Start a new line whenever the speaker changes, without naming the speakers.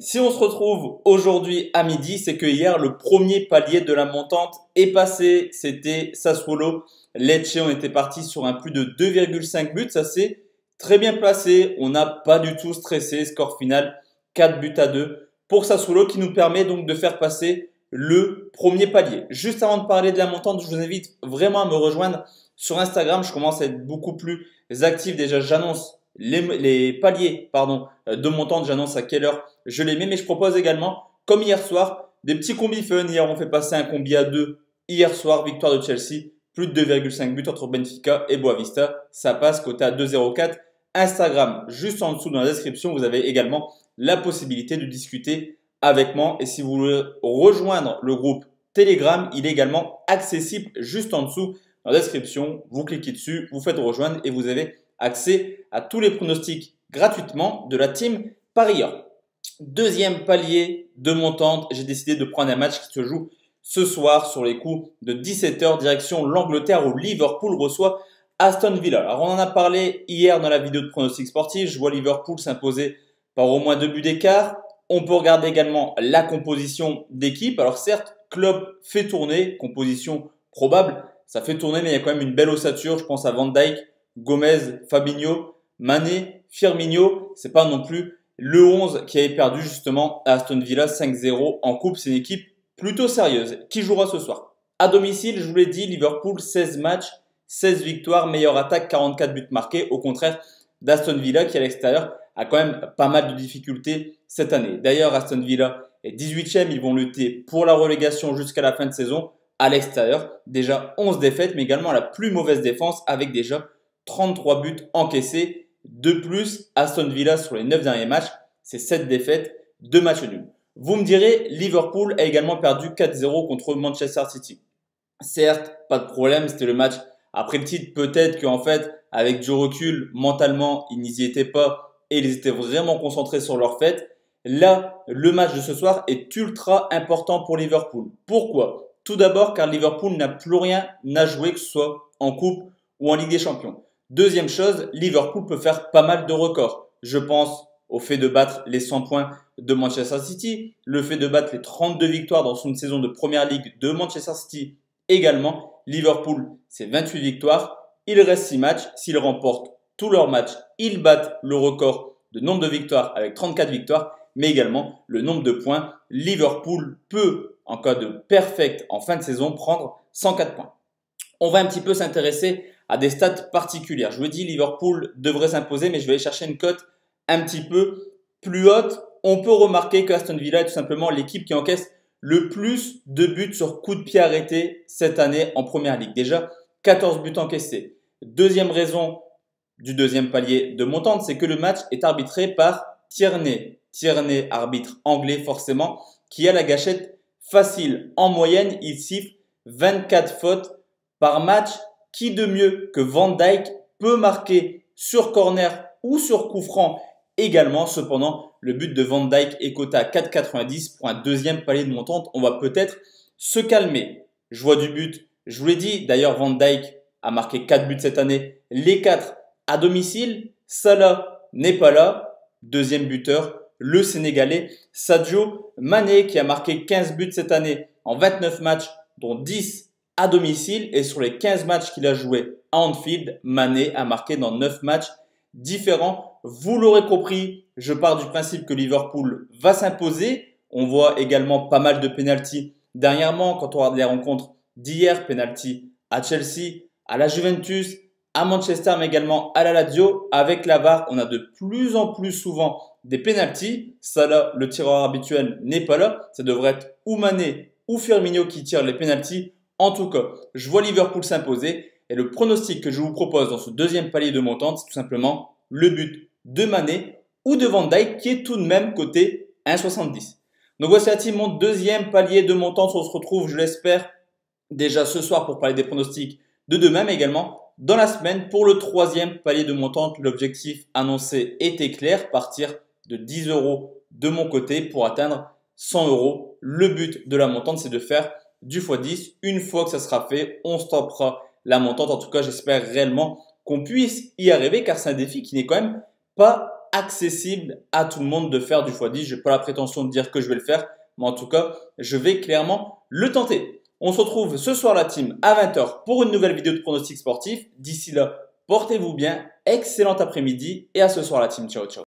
si on se retrouve aujourd'hui à midi, c'est que hier, le premier palier de la montante est passé. C'était Sassuolo. Lecce, on était parti sur un plus de 2,5 buts. Ça s'est très bien placé. On n'a pas du tout stressé. Score final, 4 buts à 2 pour Sassuolo qui nous permet donc de faire passer le premier palier. Juste avant de parler de la montante, je vous invite vraiment à me rejoindre sur Instagram. Je commence à être beaucoup plus actif. Déjà, j'annonce les, paliers pardon, euh, de montante, j'annonce à quelle heure je les mets, mais je propose également, comme hier soir, des petits combis fun. Hier, on fait passer un combi à 2. Hier soir, victoire de Chelsea, plus de 2,5 buts entre Benfica et Boavista. Ça passe côté à 2,04. Instagram, juste en dessous dans la description, vous avez également la possibilité de discuter avec moi. Et si vous voulez rejoindre le groupe Telegram, il est également accessible juste en dessous dans la description. Vous cliquez dessus, vous faites rejoindre et vous avez accès à tous les pronostics gratuitement de la team parieur. Deuxième palier de montante, j'ai décidé de prendre un match qui se joue ce soir sur les coups de 17h direction l'Angleterre où Liverpool reçoit Aston Villa. Alors on en a parlé hier dans la vidéo de pronostic sportif, je vois Liverpool s'imposer par au moins deux buts d'écart. On peut regarder également la composition d'équipe. Alors certes, Klopp fait tourner, composition probable, ça fait tourner mais il y a quand même une belle ossature, je pense à Van Dijk, Gomez, Fabinho, Mané, Firmino, c'est pas non plus le 11 qui avait perdu justement à Aston Villa 5-0 en coupe. C'est une équipe plutôt sérieuse. Qui jouera ce soir? À domicile, je vous l'ai dit, Liverpool 16 matchs, 16 victoires, meilleure attaque, 44 buts marqués. Au contraire d'Aston Villa qui à l'extérieur a quand même pas mal de difficultés cette année. D'ailleurs, Aston Villa est 18e, ils vont lutter pour la relégation jusqu'à la fin de saison. À l'extérieur, déjà 11 défaites, mais également la plus mauvaise défense avec déjà 33 buts encaissés. De plus, Aston Villa sur les 9 derniers matchs, c'est 7 défaites, 2 matchs nuls. Vous me direz, Liverpool a également perdu 4-0 contre Manchester City. Certes, pas de problème, c'était le match après le titre. Peut-être qu'en fait, avec du recul, mentalement, ils n'y étaient pas et ils étaient vraiment concentrés sur leur fête. Là, le match de ce soir est ultra important pour Liverpool. Pourquoi? Tout d'abord car Liverpool n'a plus rien à jouer, que ce soit en coupe ou en Ligue des Champions. Deuxième chose, Liverpool peut faire pas mal de records. Je pense au fait de battre les 100 points de Manchester City, le fait de battre les 32 victoires dans une saison de Première Ligue de Manchester City également. Liverpool, c'est 28 victoires. Il reste 6 matchs. S'ils remportent tous leurs matchs, ils battent le record de nombre de victoires avec 34 victoires, mais également le nombre de points. Liverpool peut, en cas de perfect en fin de saison, prendre 104 points. On va un petit peu s'intéresser à des stats particulières. Je vous dis, Liverpool devrait s'imposer, mais je vais aller chercher une cote un petit peu plus haute. On peut remarquer que Aston Villa est tout simplement l'équipe qui encaisse le plus de buts sur coup de pied arrêté cette année en première ligue. Déjà, 14 buts encaissés. Deuxième raison du deuxième palier de montante, c'est que le match est arbitré par Tierney. Tierney, arbitre anglais forcément, qui a la gâchette facile. En moyenne, il siffle 24 fautes par match qui de mieux que Van Dyke peut marquer sur corner ou sur coup franc également? Cependant, le but de Van Dyke est coté à 4,90 pour un deuxième palier de montante. On va peut-être se calmer. Je vois du but. Je vous l'ai dit, d'ailleurs, Van Dyke a marqué 4 buts cette année. Les 4 à domicile. Salah n'est pas là. Deuxième buteur, le Sénégalais Sadio Mané qui a marqué 15 buts cette année en 29 matchs, dont 10 à domicile et sur les 15 matchs qu'il a joué à Anfield, Mané a marqué dans 9 matchs différents. Vous l'aurez compris, je pars du principe que Liverpool va s'imposer. On voit également pas mal de pénalties dernièrement quand on regarde les rencontres d'hier, pénalty à Chelsea, à la Juventus, à Manchester, mais également à la Lazio. Avec la VAR, on a de plus en plus souvent des pénalties. Là, le tireur habituel n'est pas là. Ça devrait être ou Mané ou Firmino qui tire les pénalties. En tout cas, je vois Liverpool s'imposer et le pronostic que je vous propose dans ce deuxième palier de montante, c'est tout simplement le but de Mané ou de Van Dijk qui est tout de même côté 1,70. Donc voici la team, mon deuxième palier de montante. On se retrouve, je l'espère, déjà ce soir pour parler des pronostics de demain, mais également dans la semaine pour le troisième palier de montante. L'objectif annoncé était clair, partir de 10 euros de mon côté pour atteindre 100 euros. Le but de la montante, c'est de faire du x10. Une fois que ça sera fait, on stoppera la montante. En tout cas, j'espère réellement qu'on puisse y arriver car c'est un défi qui n'est quand même pas accessible à tout le monde de faire du x10. Je n'ai pas la prétention de dire que je vais le faire, mais en tout cas, je vais clairement le tenter. On se retrouve ce soir la team à 20h pour une nouvelle vidéo de pronostic sportif. D'ici là, portez-vous bien, excellent après-midi et à ce soir la team. Ciao ciao.